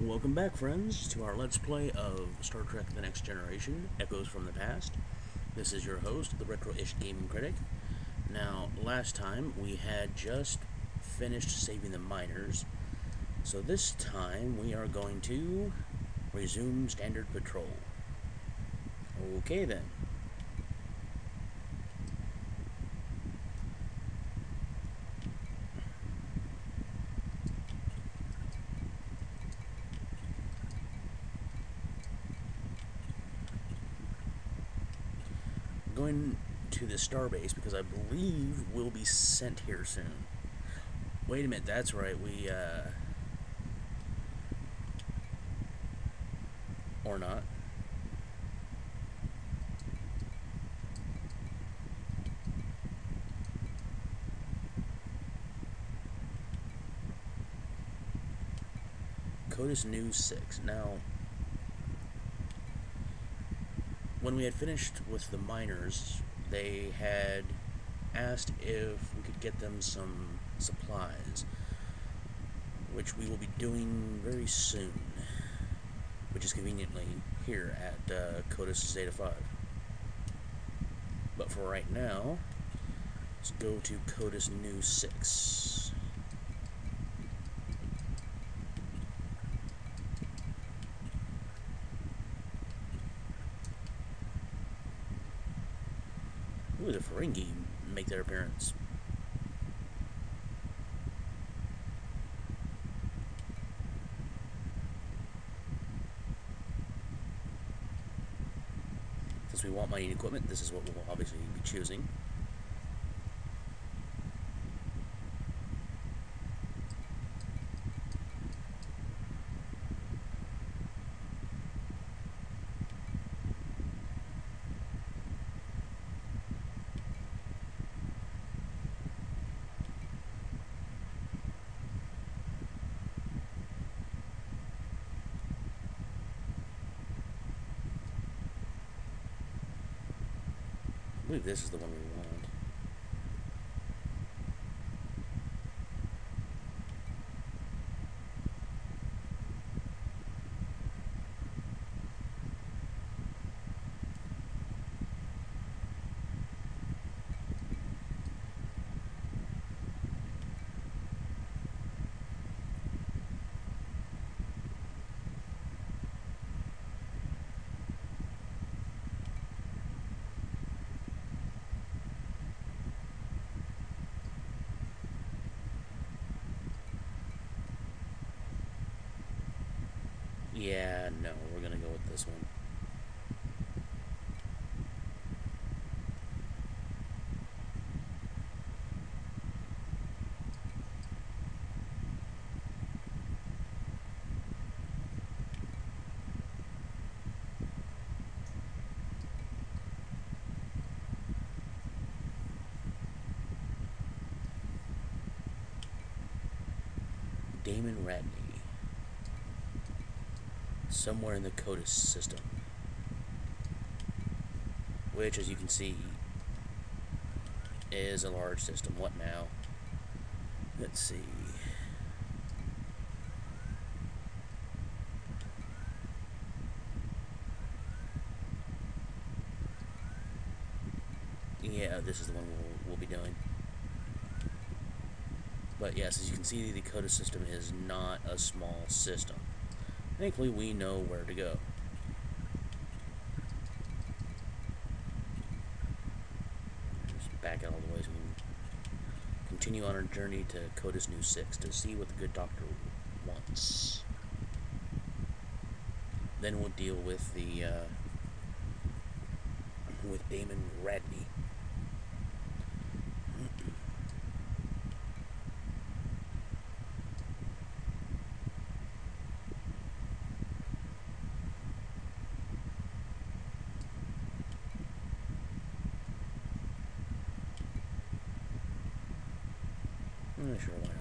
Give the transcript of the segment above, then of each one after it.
Welcome back, friends, to our Let's Play of Star Trek The Next Generation, Echoes from the Past. This is your host, the Retro-ish Gaming Critic. Now, last time we had just finished saving the miners, so this time we are going to resume standard patrol. Okay then. Going to the starbase because I believe we'll be sent here soon. Wait a minute, that's right, we, uh... Or not. Codus News 6. Now, when we had finished with the miners, they had asked if we could get them some supplies, which we will be doing very soon, which is conveniently here at uh, Codus Zeta 5. But for right now, let's go to Codus Nu 6. Ooh, the Ferengi make their appearance. Since we want mining equipment, this is what we'll obviously be choosing. I believe this is the one we want. Yeah, no, we're gonna go with this one. Damon Radney. Somewhere in the CODIS system. Which, as you can see, is a large system. What now? Let's see. Yeah, this is the one we'll, we'll be doing. But yes, as you can see, the CODIS system is not a small system. Thankfully, we know where to go. Just back out all the way so we can continue on our journey to Codus Nu 6 to see what the good doctor wants. Then we'll deal with the, uh, with Damon I'm sure why not.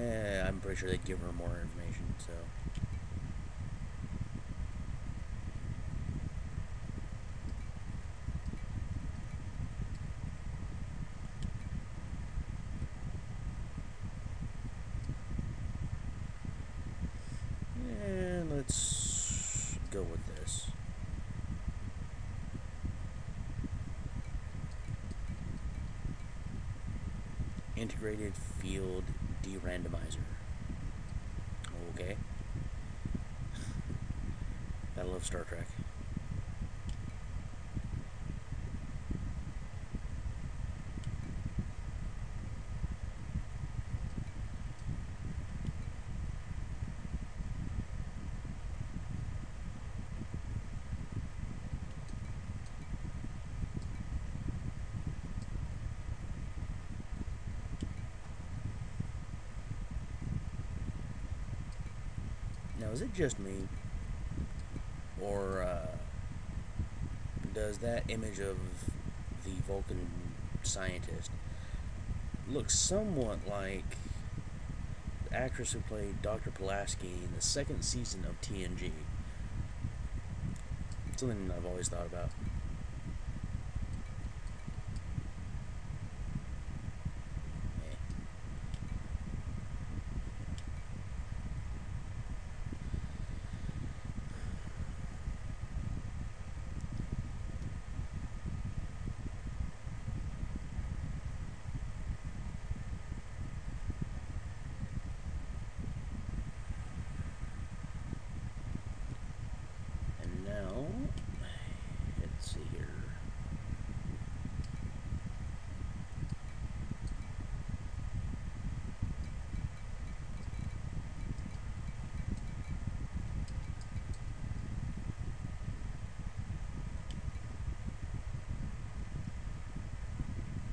Eh, I'm pretty sure they'd give her more information, so... Integrated Field De-randomizer. Okay. I love Star Trek. Now, is it just me? Or uh, does that image of the Vulcan scientist look somewhat like the actress who played Dr. Pulaski in the second season of TNG? Something I've always thought about. Eh. And now, let's see here.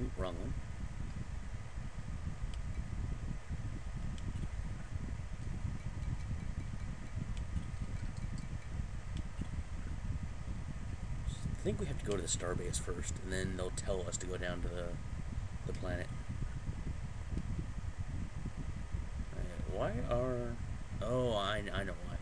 Oop, wrong. I think we have to go to the starbase first, and then they'll tell us to go down to the the planet. Uh, Why are? Oh, I I know why.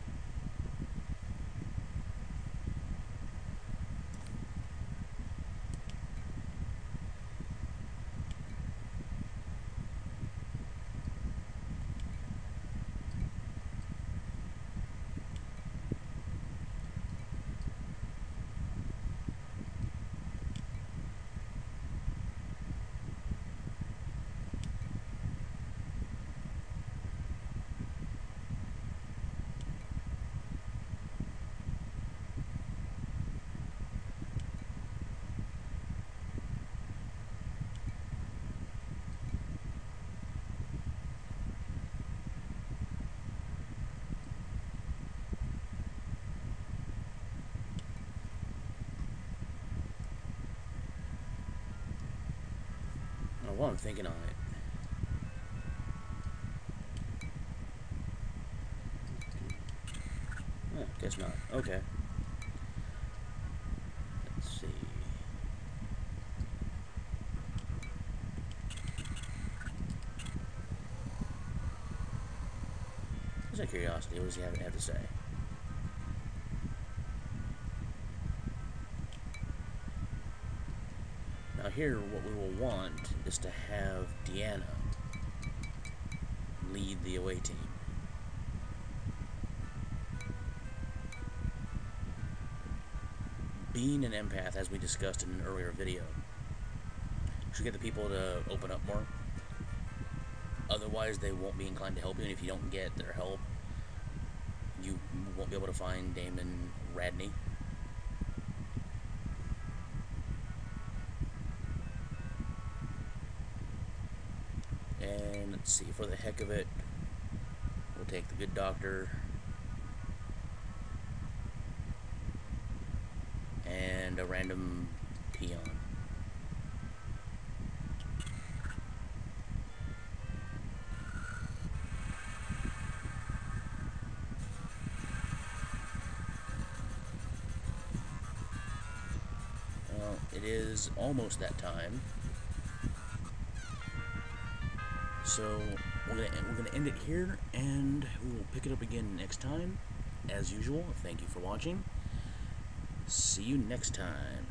Oh, while I'm thinking on it. Oh, guess not. Okay. Let's see. Just curiosity, what does he have to say? Now here, what we will want is to have Deanna lead the away team. Being an empath, as we discussed in an earlier video, should get the people to open up more. Otherwise, they won't be inclined to help you, and if you don't get their help, you won't be able to find Damon Radney. And let's see, for the heck of it, we'll take the good doctor. And a random peon. Well, it is almost that time. So, we're gonna we're gonna end it here, and we will pick it up again next time. As usual, thank you for watching. See you next time.